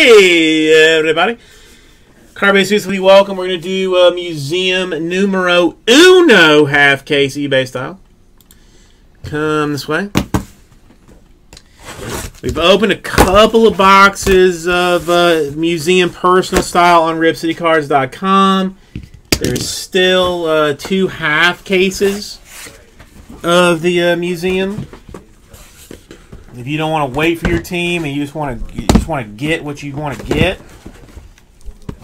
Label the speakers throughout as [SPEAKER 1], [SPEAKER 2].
[SPEAKER 1] Hey, everybody. Carbase Weekly, welcome. We're going to do uh, Museum Numero Uno half case eBay style. Come this way. We've opened a couple of boxes of uh, Museum Personal Style on RipCityCards.com. There's still uh, two half cases of the uh, museum. If you don't want to wait for your team and you just want to just want to get what you want to get,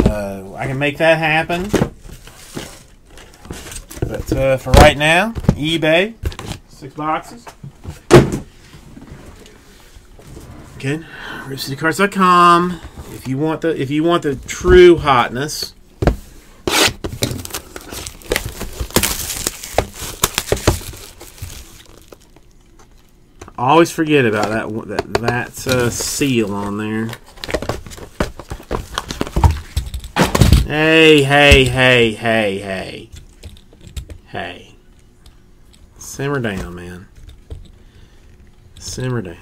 [SPEAKER 1] uh, I can make that happen. But uh, for right now, eBay, six boxes. Again, RipCityCards.com. If you want the if you want the true hotness. Always forget about that that that uh, seal on there. Hey, hey, hey, hey, hey, hey. Simmer down, man. Simmer down.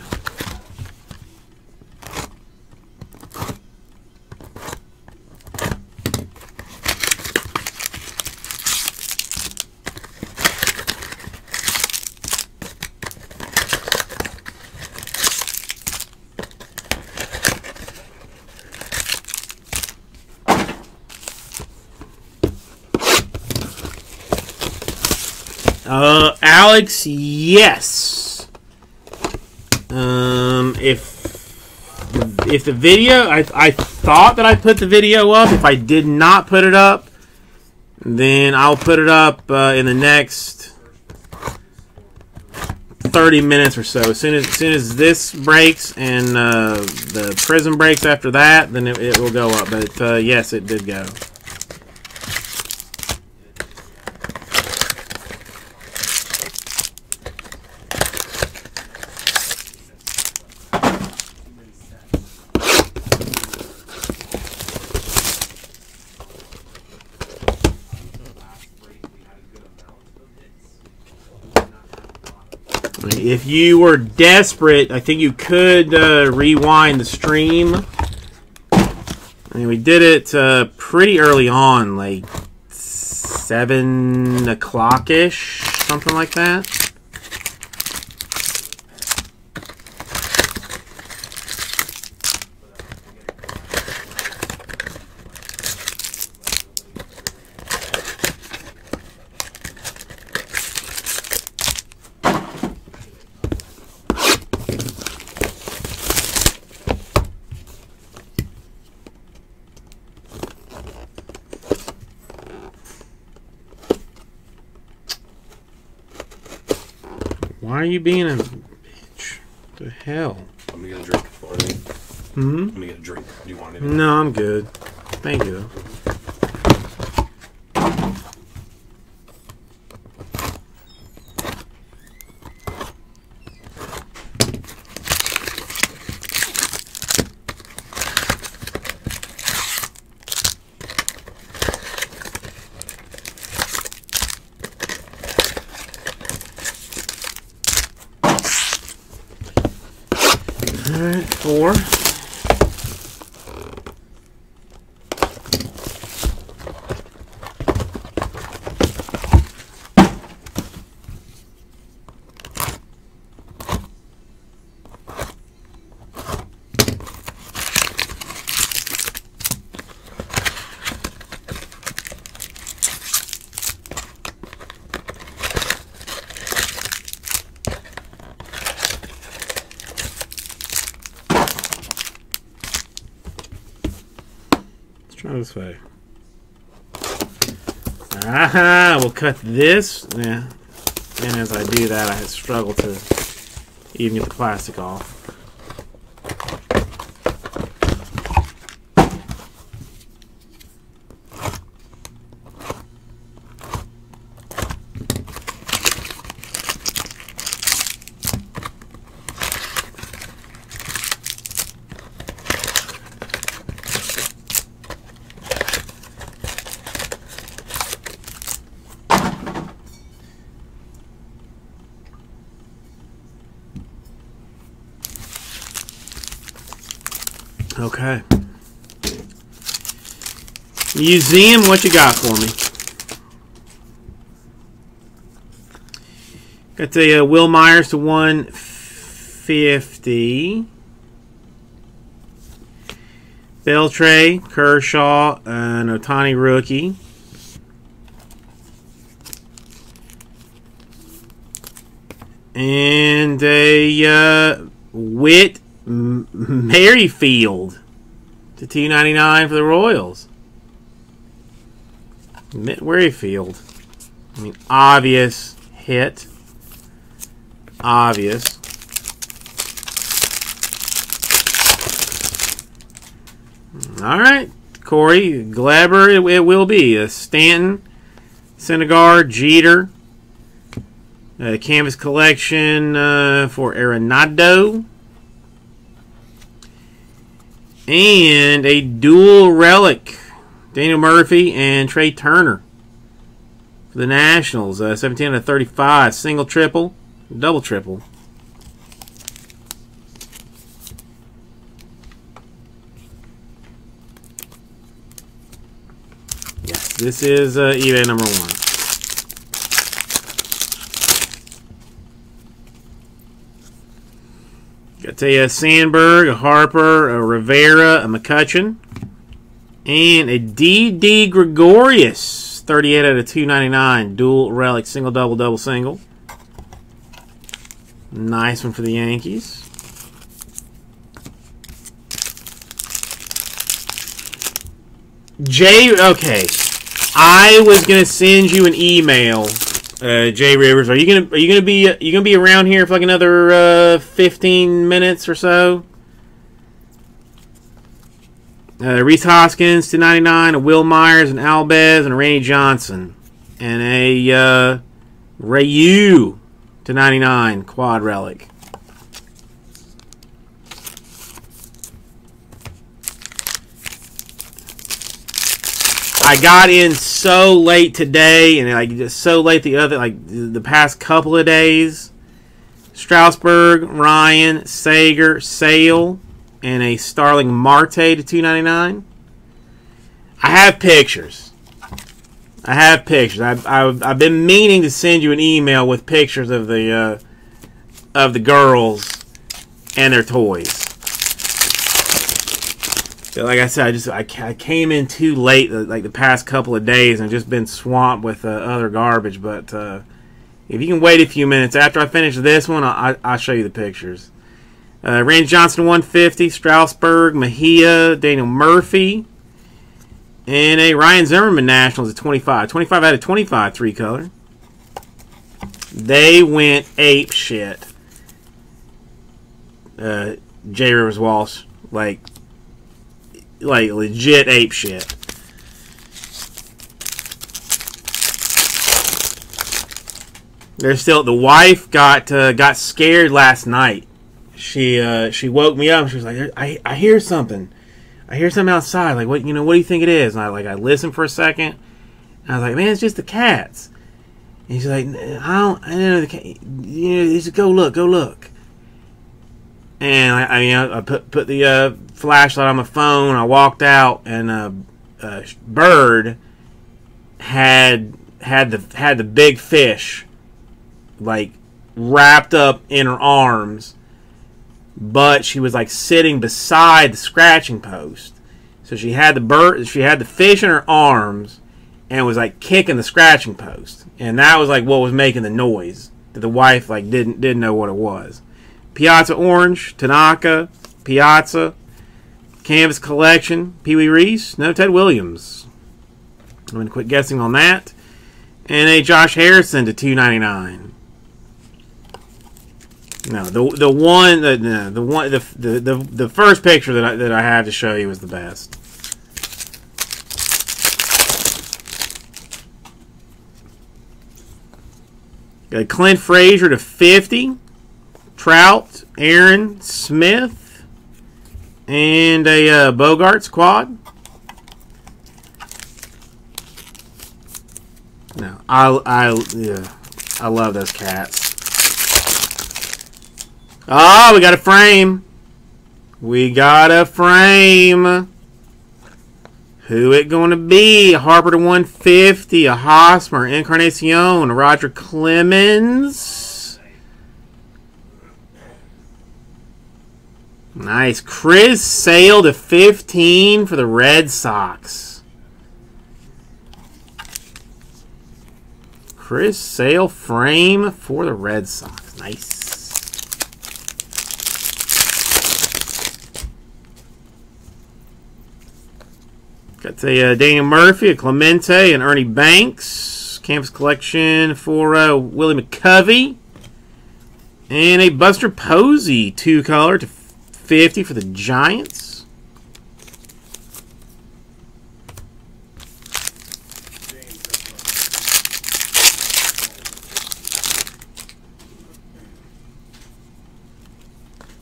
[SPEAKER 1] Uh, Alex, yes. Um, if if the video, I I thought that I put the video up. If I did not put it up, then I'll put it up uh, in the next thirty minutes or so. As soon as, as soon as this breaks and uh, the prison breaks after that, then it, it will go up. But uh, yes, it did go. If you were desperate, I think you could uh, rewind the stream. I mean, we did it uh, pretty early on, like 7 o'clock ish, something like that. Are you being a bitch? What The hell?
[SPEAKER 2] Let me get a drink for you.
[SPEAKER 1] Hmm?
[SPEAKER 2] I'm gonna get a drink. Do you want it?
[SPEAKER 1] No, I'm good. Thank you. Alright, four. Way. Aha! We'll cut this. Yeah. And as I do that, I struggle to even get the plastic off. Okay. Museum, what you got for me? Got the uh, Wil Myers to 150. Beltre, Kershaw, and Ohtani rookie. And a uh, Whit M- Merrifield to 299 for the Royals. Whit Merrifield. I mean, obvious hit. Obvious. All right, Corey Kluber. It, it will be a Stanton, Syndergaard, Jeter. A canvas collection uh, for Arenado. And a dual relic. Daniel Murphy and Trea Turner. For the Nationals. Uh, 17 out of 35. Single triple. Double triple. Yes, this is uh, eBay number one. Got a Sandberg, a Harper, a Rivera, a McCutcheon, and a Didi Gregorius, 38 out of 299, dual relic, single, double, double, single. Nice one for the Yankees. Jay, okay. I was gonna send you an email, uh, Jay Rivers. Are you gonna are you gonna be are you gonna be around here for like another uh, fifteen minutes or so? Uh, Rhys Hoskins to ninety nine, a Wil Myers, and Albies, and Randy Johnson, and a uh, Ryu to ninety nine quad relic. I got in so late today, and like just so late the other like the past couple of days. Strasburg, Ryan, Seager, Sale, and a Starling Marte to two ninety nine. I have pictures. I have pictures. I've, I've, I've been meaning to send you an email with pictures of the uh, of the girls and their toys. Like I said, I just I, I came in too late, like the past couple of days, and just been swamped with uh, other garbage. But uh, if you can wait a few minutes after I finish this one, I'll, I'll show you the pictures. Uh, Randy Johnson 150, Strasburg, Mejia, Daniel Murphy, and a Ryan Zimmerman Nationals at 25. 25 out of 25, three color. They went ape shit. Uh, J. Rivers Walsh, like like legit ape shit. There's still the wife got uh, got scared last night. She uh, she woke me up. She was like, I, "I hear something. I hear something outside. Like what you know? What do you think it is?" And I like I listened for a second. I was like, "Man, it's just the cats." And she's like, "I don't. I don't know the cat. You know, just go look. Go look." And I, I mean, I, I put put the uh, flashlight on my phone. I walked out, and a, a bird had had the had the big fish like wrapped up in her arms, but she was like sitting beside the scratching post. So she had the bird, she had the fish in her arms, and was like kicking the scratching post, and that was like what was making the noise that the wife like didn't didn't know what it was. Piazza Orange, Tanaka, Piazza, Canvas Collection, Pee Wee Reese, no Ted Williams. I'm to quit guessing on that. And a Josh Harrison to 299. No, the the one the no, the one the, the the the first picture that I, that I had to show you was the best. Got Clint Frazier to 50. Trout, Aaron Smith, and a uh, Bogaerts quad. No, I I yeah, I love those cats. Ah, oh, we got a frame. We We got a frame. Who it going to be? Harper to 150, a Hosmer, Encarnacion, Roger Clemens. Nice. Chris Sale to 15 for the Red Sox. Chris Sale frame for the Red Sox. Nice. Got a uh, Daniel Murphy, a Clemente, and Ernie Banks. Canvas collection for uh, Willie McCovey. And a Buster Posey, two color to 50 for the Giants.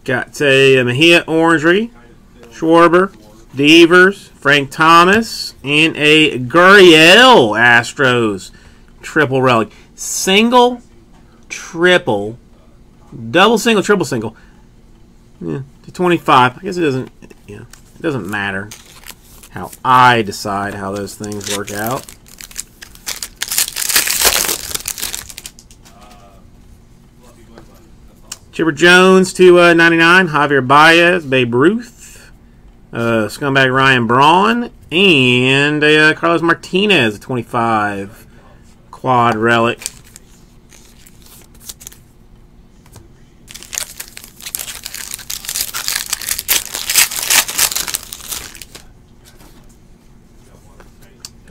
[SPEAKER 1] Got a uh, Mejia Orangery, Schwarber, Devers, Frank Thomas, and a Gurriel Astros triple relic. Single, triple, double single, triple single. Yeah, to 25. I guess it doesn't, you know, it doesn't matter how I decide how those things work out. Chipper Jones to uh, 99. Javier Baez, Babe Ruth, uh, Scumbag Ryan Braun, and uh, Carlos Martinez, 25. Quad Relic.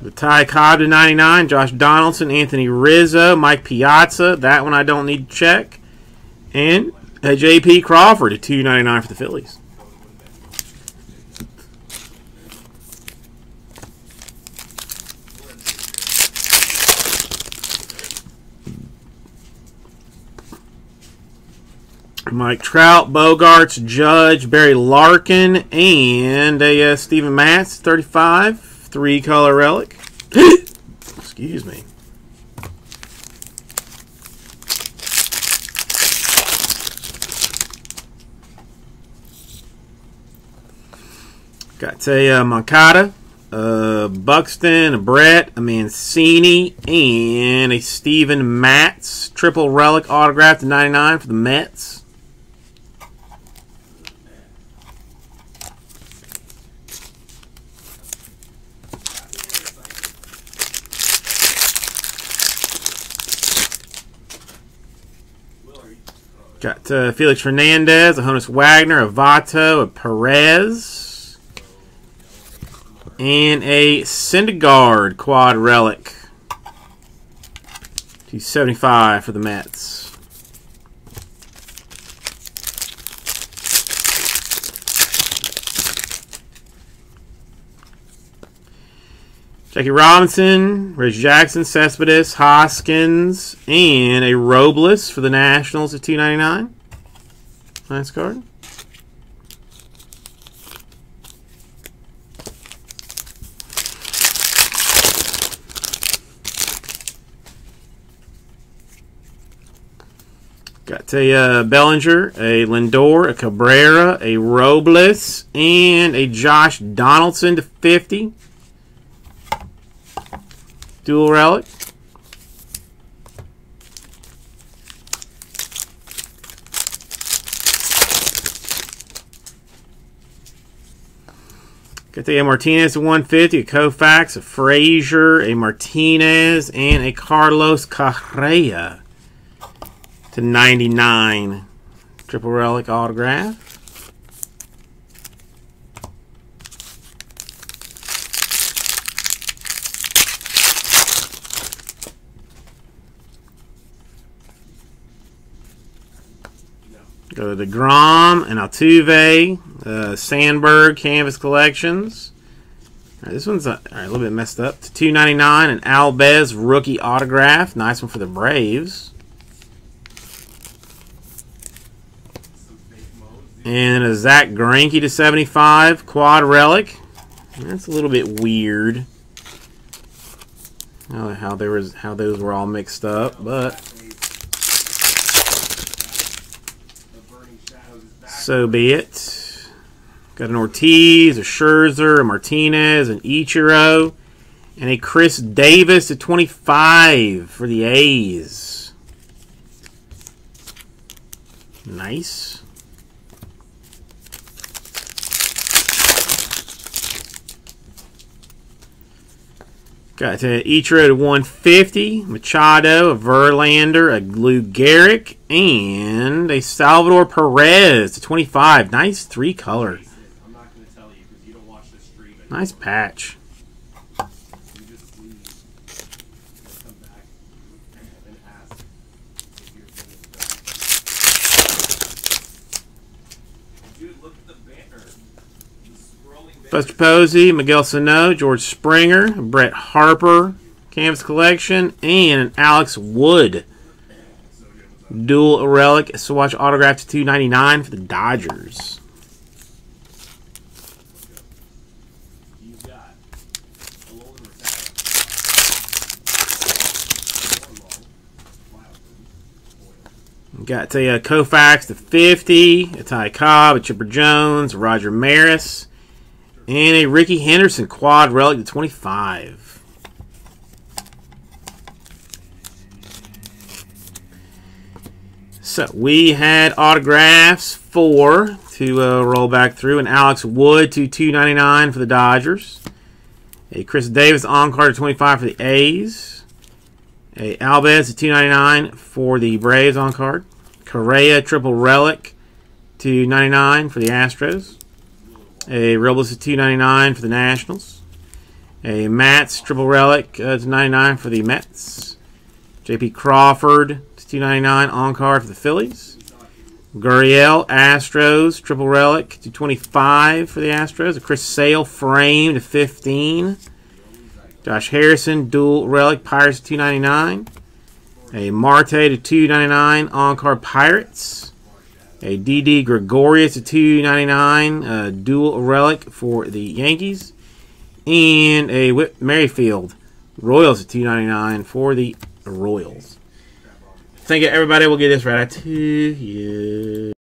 [SPEAKER 1] The Ty Cobb to 99, Josh Donaldson, Anthony Rizzo, Mike Piazza. That one I don't need to check. And uh, J.P. Crawford at 299 for the Phillies. Mike Trout, Bogaerts, Judge, Barry Larkin, and a uh, Steven Matz, 35, three color relic. Excuse me. Got a uh, Moncada, a Buxton, a Brett, a Mancini, and a Steven Matz triple relic autograph to 99 for the Mets. Got uh, Felix Hernandez, a Honus Wagner, a Votto, a Perez, and a Syndergaard quad relic. 275 for the Mets. Jackie Robinson, Rich Jackson, Cespedes, Hoskins, and a Robles for the Nationals at 299. Nice card. Got a uh, Bellinger, a Lindor, a Cabrera, a Robles, and a Josh Donaldson to 50. Dual relic. Got the Martinez at 150, a Koufax, a Frazier, a Martinez, and a Carlos Correa to 99. Triple relic autograph. Go to DeGrom and Altuve, uh, Sandberg Canvas Collections. this one's a, a little bit messed up. To 299 and Albies rookie autograph. Nice one for the Braves. And a Zack Greinke to 75 quad relic. That's a little bit weird. how there was how those were all mixed up, but so be it. Got an Ortiz, a Scherzer, a Martinez, an Ichiro, and a Khris Davis at 25 for the A's. Nice. Got to Ichiro to 150, Machado, a Verlander, a Lou Gehrig, and a Salvador Perez to 25. Nice three color.
[SPEAKER 2] I'm not going to tell you because you don't watch the stream. and
[SPEAKER 1] Nice patch.
[SPEAKER 2] You just leave. You'll come back and ask if you're finished. Dude, look at the banner. The scrolling banner.
[SPEAKER 1] Buster Posey, Miguel Sano, George Springer, Brett Harper, Canvas Collection, and Alex Wood. Dual relic swatch autograph to 299 for the Dodgers.
[SPEAKER 2] Got a
[SPEAKER 1] uh, Koufax to 50, a Ty Cobb, a Chipper Jones, Roger Maris, and a Rickey Henderson quad relic to 25. So we had autographs for to uh, roll back through, and Alex Wood to 299 for the Dodgers, a Khris Davis on card to 25 for the A's, a Albies to 299 for the Braves on card. Correa triple relic to 99 for the Astros. A Robles to 299 for the Nationals. A Matz triple relic uh, to 99 for the Mets. JP Crawford to 299 on card for the Phillies. Gurriel Astros triple relic to 25 for the Astros. A Chris Sale frame to 15. Josh Harrison dual relic Pirates to 299. A Marte to 299 on card Pirates. A Didi Gregorius to 299 a dual relic for the Yankees. And a Whit Merrifield Royals to 299 for the Royals. Thank you, everybody. We'll get this right out to you.